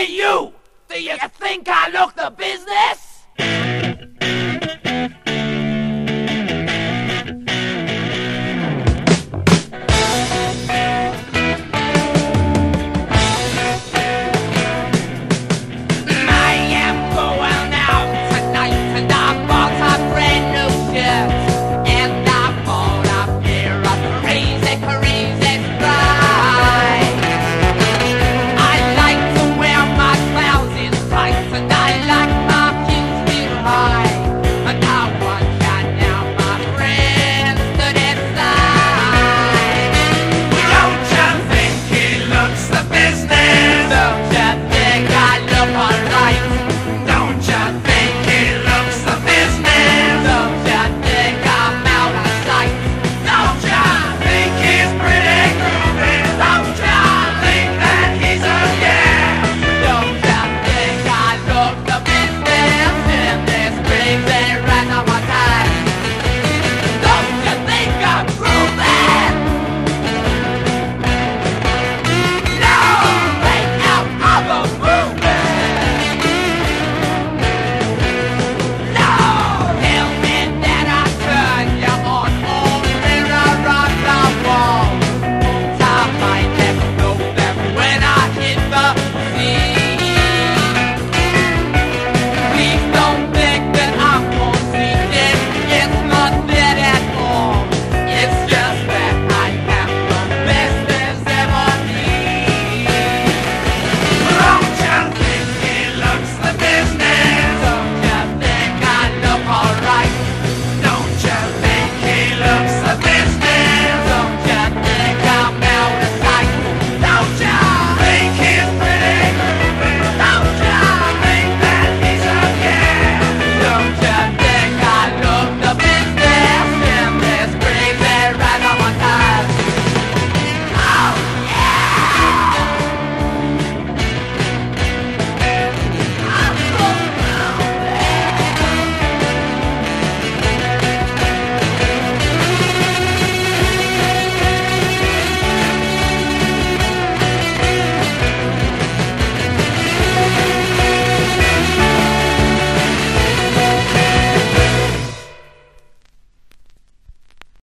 Hey, you! Do you think I look the business? down.